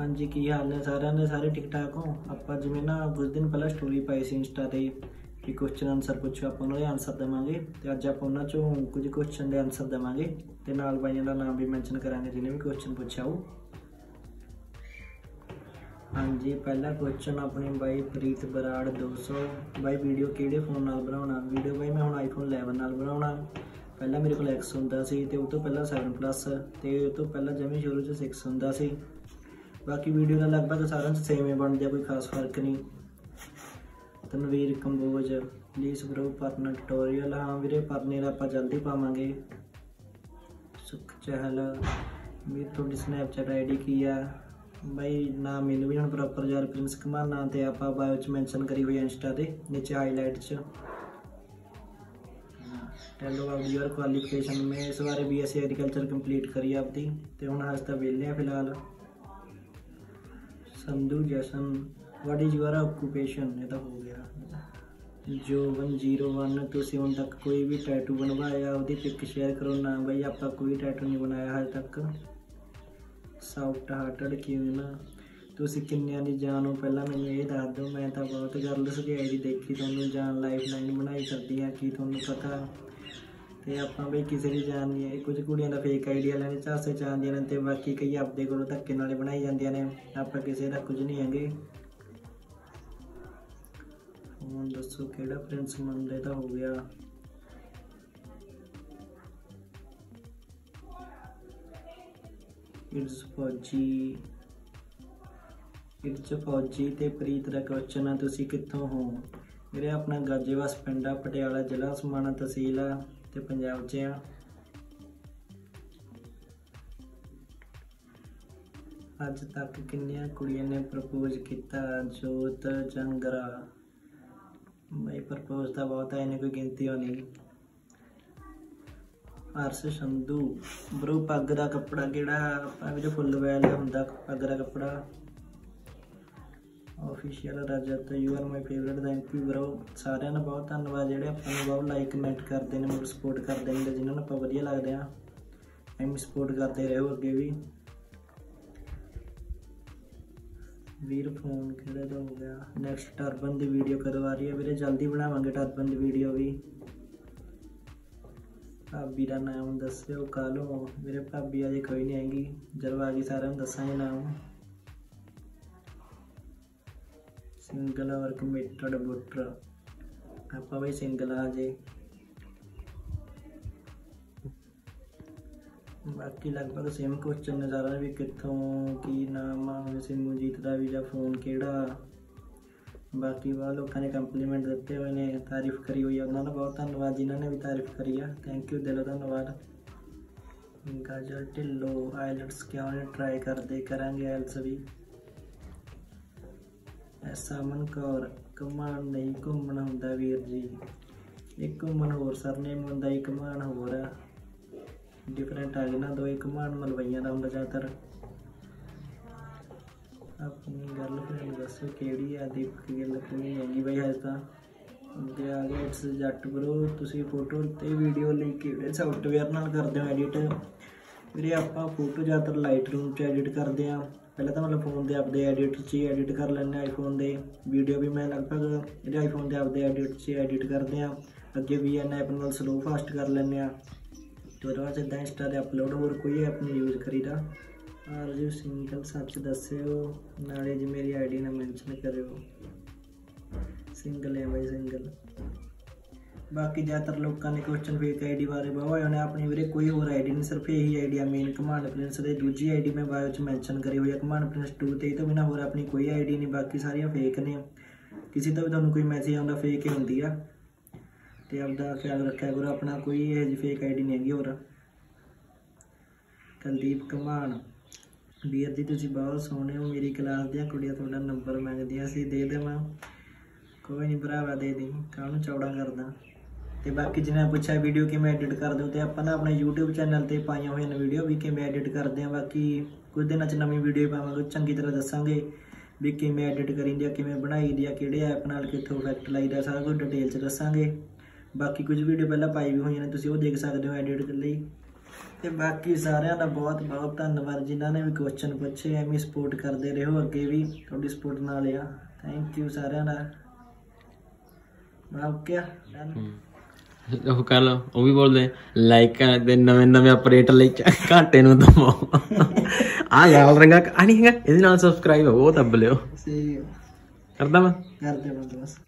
ਹਾਂਜੀ, ਕੀ ਹਾਲ ਨੇ? ਸਾਰਿਆਂ ਨੇ ਸਾਰੇ ਠੀਕ ਠਾਕ ਹੋ? ਆਪਾਂ ਜਿਵੇਂ ਨਾ ਕੁਝ ਦਿਨ ਪਹਿਲਾਂ ਸਟੋਰੀ ਪਾਈ ਸੀ ਇੰਸਟਾ ਤੇ ਕਿ ਕੁਐਸਚਨ ਆਨਸਰ ਪੁੱਛੋ, ਆਪਾਂ ਉਹਨਾਂ ਦੇ ਆਨਸਰ ਦੇਵਾਂਗੇ। ਤੇ ਅੱਜ ਆਪਾਂ ਉਹਨਾਂ ਚੋਂ ਕੁਝ ਕੁਐਸਚਨ ਦੇ ਆਨਸਰ ਦੇਵਾਂਗੇ। ਤੇ ਨਾਲ ਬਾਈਆਂ ਦਾ ਨਾਮ ਵੀ ਮੈਂਸ਼ਨ ਕਰਾਂਗੇ, ਜਿਹਨੇ ਵੀ ਕੁਐਸਚਨ ਪੁੱਛਿਆ ਉਹ। ਹਾਂਜੀ, ਪਹਿਲਾ ਕੁਐਸਚਨ ਆਪਣੇ ਬਾਈ ਪ੍ਰੀਤ ਬਰਾੜ 200 ਬਾਈ ਵੀਡੀਓ ਕਿਹੜੇ ਫੋਨ ਨਾਲ ਬਣਾਉਣਾ? ਵੀਡੀਓ ਬਾਈ, ਮੈਂ ਹੁਣ ਆਈਫੋਨ 11 ਨਾਲ ਬਣਾਉਣਾ। ਪਹਿਲਾਂ ਮੇਰੇ ਕੋਲ X ਹੁੰਦਾ ਸੀ ਤੇ ਉਹ ਤੋਂ ਪਹਿਲਾਂ 7 ਪਲੱਸ ਤੇ ਉਹ ਤੋਂ ਪਹਿਲਾਂ ਜਿਵੇਂ ਸ਼ੁਰੂ ਚ 6 ਹੁੰਦਾ ਸੀ। ਬਾਕੀ ਵੀਡੀਓ ਦਾ ਲਗਭਗ ਸਾਰਿਆਂ 'ਚ ਸੇਮ ਹੀ ਬਣਦੇ ਕੋਈ ਖਾਸ ਫ਼ਰਕ ਨਹੀਂ। ਤਨਵੀਰ ਕੰਬੋਜ ਪਲੀਜ਼ ਬ੍ਰੋ ਪਰਨਾ ਟਿਊਟੋਰੀਅਲ ਹਾਂ ਵੀਰੇ, ਪਰਨੇ ਦਾ ਆਪਾਂ ਜਲਦੀ ਪਾਵਾਂਗੇ। ਸੁਖ ਚਹਿਲ ਮੇਰੀ ਤੁਹਾਡੀ ਸਨੈਪਚੈਟ ਆਈਡੀ ਕੀ ਆ? ਬਈ, ਨਾ ਮੈਨੂੰ ਵੀ ਹੁਣ ਪ੍ਰੋਪਰ ਯਾਰ ਪ੍ਰਿੰਸ ਕੁਮਾਰ ਨਾਂ ਤੇ ਆਪਾਂ ਬਾਇਓ ਚ ਮੈਂਸ਼ਨ ਕਰੀ ਹੋਈ ਇੰਸਟਾ ਤੇ, ਨੀਚੇ ਹਾਈਲਾਈਟ ਚ। ਟੈਲੋ ਆਫ ਯੂਰ ਕੁਆਲੀਫਿਕੇਸ਼ਨ ਮੈਂ ਇਸ ਬਾਰੇ ਬੀਐਸਸੀ ਐਗਰੀਕਲਚਰ ਕੰਪਲੀਟ ਕਰੀ ਆਪਦੀ, ਤੇ ਹੁਣ ਹਸਤਾ ਵੇਲੇ ਆ ਫਿਲਹਾਲ। Sandhu, Jashan what is your occupation ਇਹ ਤਾਂ ਹੋ ਗਿਆ। ਜੋ 101 ਤੁਸੀਂ ਹੁਣ ਤੱਕ ਕੋਈ ਵੀ ਟੈਟੂ ਬਣਵਾਇਆ, ਉਹਦੀ ਪਿਕ ਸ਼ੇਅਰ ਕਰੋ ਨਾ ਬਈ, ਆਪਾਂ ਕੋਈ ਟੈਟੂ ਨਹੀਂ ਬਣਾਇਆ ਹਜੇ ਤੱਕ। ਸੌਫਟ ਹਾਰਟਡ ਕਿਉਂ ਨਾ? ਤੁਸੀਂ ਕਿੰਨਿਆਂ ਦੀ ਜਾਨ ਹੋ? ਪਹਿਲਾਂ ਮੈਨੂੰ ਇਹ ਦੱਸ ਦਿਓ, ਮੈਂ ਤਾਂ ਬਹੁਤ ਗਰਲਸ ਦੀ ਆਈਡੀ ਦੇਖੀ ਤੁਹਾਨੂੰ ਜਾਨ ਲਾਈਫ ਲਾਈਨ ਬਣਾਈ ਕਰਦੀ ਆ ਕੀ ਤੁਹਾਨੂੰ ਪਤਾ? ਤੇ ਆਪਾਂ ਬਈ ਕਿਸੇ ਦੀ ਜਾਨ ਨਹੀਂ ਹੈ। ਕੁਝ ਕੁੜੀਆਂ ਦਾ ਫੇਕ ਆਈਡੀਆ ਵਾਲਿਆਂ ਦੇ ਝਾਸੇ ਚਾਹੁੰਦੀਆਂ ਨੇ ਤੇ ਬਾਕੀ ਕਈ ਆਪਦੇ ਕੋਲੋਂ ਧੱਕੇ ਨਾਲੇ ਬਣਾਈ ਜਾਂਦੀਆਂ ਨੇ। ਆਪਾਂ ਕਿਸੇ ਦਾ ਕੁਝ ਨਹੀਂ ਹੈਗੇ। ਹੁਣ ਦੱਸੋ ਕਿਹੜਾ ਪ੍ਰਿੰਸ ਮੰਨਦੇ ਤਾਂ ਹੋ ਗਿਆ। ਇਟਸ ਫੌਜੀ ਇਟਸ ਫੌਜੀ ਤੇ ਪ੍ਰੀਤ ਦਾ ਕੁਐਸਚਨ ਆ, ਤੁਸੀਂ ਕਿੱਥੋਂ ਹੋ? ਮੇਰੇ ਆਪਣਾ ਗਾਜੀਵਾਸ ਪਿੰਡ ਆ, ਪਟਿਆਲਾ ਜ਼ਿਲ੍ਹਾ, ਸਮਾਣਾ ਤਹਿਸੀਲ ਆ। ਤੇ ਪੰਜਾਬ 'ਚ ਆ। ਅੱਜ ਤੱਕ ਕਿੰਨੀਆਂ ਕੁੜੀਆਂ ਨੇ ਪ੍ਰਪੋਜ਼ ਕੀਤਾ? ਜੋਤ ਚੰਗਰਾ ਮੈਂ ਪ੍ਰਪੋਜ਼ ਤਾਂ ਬਹੁਤ ਹੈ ਇਹਨੇ ਕੋਈ ਗਿਣਤੀ ਹੋਣੀ ਅਰਸ਼ ਸੰਧੂ। ਬਰੂ ਪੱਗ ਦਾ ਕੱਪੜਾ ਕਿਹੜਾ? ਆਪਾਂ ਵਿੱਚ ਫੁੱਲ ਵੈਲ ਹੁੰਦਾ ਪੱਗ ਦਾ ਕੱਪੜਾ। Official Rajat you are my favourite thank you bro ਸਾਰਿਆਂ ਦਾ ਬਹੁਤ ਧੰਨਵਾਦ, ਜਿਹੜੇ ਆਪਾਂ ਨੂੰ ਬਹੁਤ ਲਾਈਕ ਕਮੈਂਟ ਕਰਦੇ ਨੇ, ਮੈਨੂੰ ਸਪੋਰਟ ਕਰਦੇ ਨੇ, ਜਿਨ੍ਹਾਂ ਨੂੰ ਆਪਾਂ ਵਧੀਆ ਲੱਗਦੇ ਆ ਐਵੇਂ ਸਪੋਰਟ ਕਰਦੇ ਰਹੋ ਅੱਗੇ ਵੀ। ਵੀਰ ਫੋਨ ਕਿਹੜਾ ਦਾ ਹੋ ਗਿਆ? ਨੈਕਸਟ ਟਰਬਨ ਦੀ ਵੀਡੀਓ ਕਦੋਂ ਆ ਰਹੀ ਹੈ? ਵੀਰੇ, ਜਲਦੀ ਬਣਾਵਾਂਗੇ ਟਰਬਨ ਦੀ ਵੀਡੀਓ ਵੀ। ਭਾਬੀ ਦਾ ਨਾਮ ਦੱਸਿਓ ਕਾਲੋ ਮੇਰੇ ਭਾਬੀ ਅਜੇ ਕੋਈ ਨਹੀਂ ਆਏਗੀ। ਜਦੋਂ ਆ ਗਈ, ਸਾਰਿਆਂ ਨੂੰ ਦੱਸਾਂਗੇ ਨਾਮ। ਸਿੰਗਲ ਔਰ ਕਮਿਟਡ ਬੁੱਟਰ ਆਪਾਂ ਵੀ ਸਿੰਗਲ ਆ ਜੇ ਬਾਕੀ ਲਗਭਗ ਸੇਮ ਕੁਐਸਚਨ ਨੇ ਸਾਰਾ ਵੀ ਕਿੱਥੋਂ ਕੀ ਨਾਮ ਆ ਸਿੰਮੂਜੀਤ ਦਾ ਵੀ ਜਾਂ ਫੋਨ ਕਿਹੜਾ ਬਾਕੀ ਬਹੁਤ ਲੋਕਾਂ ਨੇ ਕੰਪਲੀਮੈਂਟ ਦਿੱਤੇ ਹੋਏ ਨੇ ਤਾਰੀਫ ਕਰੀ ਹੋਈ ਆ ਉਹਨਾਂ ਦਾ ਬਹੁਤ ਧੰਨਵਾਦ ਜਿਨ੍ਹਾਂ ਨੇ ਵੀ ਤਾਰੀਫ ਕਰੀ ਆ ਥੈਂਕ ਯੂ ਦਿਲੋਂ ਧੰਨਵਾਦ ਗਾਜਰ ਢਿੱਲੋ ਆਈਲਟਸ ਕਿਉਂ ਨਹੀਂ ਟਰਾਈ ਕਰਦੇ ਕਰਾਂਗੇ ਆਇਲਸ ਵੀ ਐਸਾ ਮਨ ਕੌਰ ਕਮਾਨ ਨਹੀਂ ਘੁੰਮਣ ਹੁੰਦਾ ਵੀਰ ਜੀ। ਇੱਕ ਘੁੰਮਣ ਹੋਰ, ਸਰਨੇਮ ਹੁੰਦਾ ਇੱਕ ਘੁੰਮਣ ਹੋਰ। ਆ ਡਿਫਰੈਂਟ ਆ ਗਏ ਦੋ, ਇੱਕ ਘੁੰਮਣ ਮਲਵਈਆਂ ਦਾ ਹੁੰਦਾ ਜ਼ਿਆਦਾਤਰ। ਆਪਣੀ ਗਰਲਫ੍ਰੈਂਡ ਦੱਸੋ, ਕਿਹੜੀ ਆ? ਦੀਪਕ ਗਿੱਲ ਕੋਈ ਹੈਗੀ ਬਈ ਹਜੇ ਤਾਂ। ਤੇ ਆ ਗਿਆ ਇਟਸ ਜੱਟ ਬ్రో ਤੁਸੀਂ ਫੋਟੋ ਤੇ ਵੀਡੀਓ ਲਈ ਕਿਹੜੇ ਸੌਫਟਵੇਅਰ ਨਾਲ ਕਰਦੇ ਹੋ ਐਡਿਟ ਵੀਰੇ ਆਪਾਂ ਫੋਟੋ ਜ਼ਿਆਦਾਤਰ ਲਾਈਟ ਰੂਮ 'ਚ ਐਡਿਟ ਕਰਦੇ ਆ ਪਹਿਲਾਂ ਤਾਂ ਮਤਲਬ ਫੋਨ ਦੇ ਆਪਦੇ ਐਡਿਟ 'ਚ ਹੀ ਐਡਿਟ ਕਰ ਲੈਂਦੇ ਆ ਆਈਫੋਨ ਦੇ। ਵੀਡੀਓ ਵੀ ਮੈਂ ਲਗਭਗ ਇਹਦੇ ਆਈਫੋਨ ਦੇ ਆਪਦੇ ਐਡਿਟ 'ਚ ਐਡਿਟ ਕਰਦੇ ਆ ਅੱਗੇ ਵੀ ਐਨ ਐਪ ਨਾਲ ਸਲੋ ਫਾਸਟ ਕਰ ਲੈਂਦੇ ਆ ਤੇ ਉਹਦੇ ਬਾਅਦ ਜਿੱਦਾਂ ਇੰਸਟਾ ਤੇ ਅਪਲੋਡ ਹੋਰ ਕੋਈ ਐਪ ਨਹੀਂ ਯੂਜ਼ ਕਰੀਦਾ। ਆਰ ਸਿੰਗਲ ਸੱਚ ਦੱਸਿਓ, ਨਾਲੇ ਜੀ ਮੇਰੀ ਆਈਡੀ ਨਾ ਮੈਂਸ਼ਨ ਕਰਿਓ। ਸਿੰਗਲ ਹੈ ਬਾਈ ਸਿੰਗਲ ਬਾਕੀ ਜ਼ਿਆਦਾਤਰ ਲੋਕਾਂ ਨੇ ਕੁਐਸਚਨ ਫੇਕ ਆਈਡੀ ਬਾਰੇ ਬਹੁਤ ਉਹਨੇ ਆਪਣੀ ਵੀਰੇ ਕੋਈ ਹੋਰ ਆਈਡੀ ਨਹੀਂ, ਸਿਰਫ ਇਹੀ ਆਈਡੀ ਆ ਮੇਨ ਕਮਾਂਡ ਪ੍ਰਿੰਸ ਦੇ, ਦੂਜੀ ਆਈਡੀ ਮੈਂ ਬਾਅਦ ਵਿੱਚ ਮੈਂਸ਼ਨ ਕਰੀ ਹੋਈ ਆ ਕਮਾਂਡ ਪ੍ਰਿੰਸ 2 ਤੇ, ਇਹ ਤੋਂ ਬਿਨਾ ਹੋਰ ਆਪਣੀ ਕੋਈ ਆਈਡੀ ਨਹੀਂ, ਬਾਕੀ ਸਾਰੀਆਂ ਫੇਕ ਨੇ। ਕਿਸੇ ਤੋਂ ਵੀ ਤੁਹਾਨੂੰ ਕੋਈ ਮੈਸੇਜ ਆਉਂਦਾ ਫੇਕ ਹੀ ਹੁੰਦੀ ਆ। ਤੇ ਆਪਦਾ ਖਿਆਲ ਰੱਖਿਆ ਕਰੋ, ਆਪਣਾ ਕੋਈ ਇਹ ਜਿਹੀ ਫੇਕ ਆਈਡੀ ਨਹੀਂ ਹੈਗੀ ਹੋਰ। ਕੁਲਦੀਪ ਕਮਾਨ, ਵੀਰ ਜੀ ਤੁਸੀਂ ਬਹੁਤ ਸੋਹਣੇ ਹੋ, ਮੇਰੀ ਕਲਾਸ ਦੀਆਂ ਕੁੜੀਆਂ ਤੁਹਾਡਾ ਨੰਬਰ ਮੰਗਦੀਆਂ ਸੀ, ਦੇ ਦੇਵਾਂ। ਕੋਈ ਨਹੀਂ ਭਰਾਵਾ, ਦੇ ਦੇ ਕਾਹਨੂੰ ਚੌੜਾ ਕਰਦਾ? ਤੇ ਬਾਕੀ ਜਿਹਨੇ ਪੁੱਛਿਆ ਵੀਡੀਓ ਕਿਵੇਂ ਐਡਿਟ ਕਰਦੇ ਹੋ ਤੇ ਆਪਾਂ ਨਾ ਆਪਣੇ YouTube ਚੈਨਲ ਤੇ ਪਾਈਆਂ ਹੋਈਆਂ ਨੇ ਵੀਡੀਓ ਵੀ ਕਿਵੇਂ ਐਡਿਟ ਕਰਦੇ ਆ, ਬਾਕੀ ਕੁਝ ਦਿਨਾਂ ਚ ਨਵੀਂ ਵੀਡੀਓ ਪਾਵਾਂਗੇ ਚੰਗੀ ਤਰ੍ਹਾਂ ਦੱਸਾਂਗੇ ਵੀ ਕਿਵੇਂ ਐਡਿਟ ਕਰੀਂਦੀ ਆ, ਕਿਵੇਂ ਬਣਾਈ ਦੀ ਆ, ਕਿਹੜੇ ਐਪ ਨਾਲ ਕਿੱਥੋਂ ਇਫੈਕਟ ਲਾਈਦਾ ਸਾਰਾ ਕੁਝ ਡਿਟੇਲ ਚ ਦੱਸਾਂਗੇ। ਬਾਕੀ ਕੁਝ ਵੀਡੀਓ ਪਹਿਲਾਂ ਪਾਈ ਵੀ ਹੋਈਆਂ ਨੇ, ਤੁਸੀਂ ਉਹ ਦੇਖ ਸਕਦੇ ਹੋ ਐਡਿਟ ਲਈ। ਤੇ ਬਾਕੀ ਸਾਰਿਆਂ ਦਾ ਬਹੁਤ ਬਹੁਤ ਧੰਨਵਾਦ, ਜਿਨ੍ਹਾਂ ਨੇ ਵੀ ਕੁਐਸਚਨ ਪੁੱਛੇ, ਐਵੇਂ ਸਪੋਰਟ ਕਰਦੇ ਰਹੋ ਅੱਗੇ ਵੀ, ਤੁਹਾਡੀ ਸਪੋਰਟ ਨਾਲ ਆ। ਥੈਂਕ ਯੂ ਸਾਰਿਆਂ ਦਾ। ਮੈਂ ਓਕੇ ਆ ਉਹ ਕੱਲ ਉਹ ਵੀ ਬੋਲਦੇ ਲਾਈਕ ਕਰਦੇ ਨਵੇਂ ਨਵੇਂ ਅਪਡੇਟ ਲਈ ਘੰਟੇ ਨੂੰ ਦਬਾਓ। ਆ ਯਾਰ ਰੰਗਾ ਆ ਨਹੀਂ ਹੈਗਾ ਇਹਦੇ ਨਾਲ ਸਬਸਕ੍ਰਾਈਬ ਉਹ ਦੱਬ ਲਿਓ। ਸਹੀ ਕਰਦਾ ਮੈਂ? ਕਰਦੇ ਬੰਦ ਬਸ।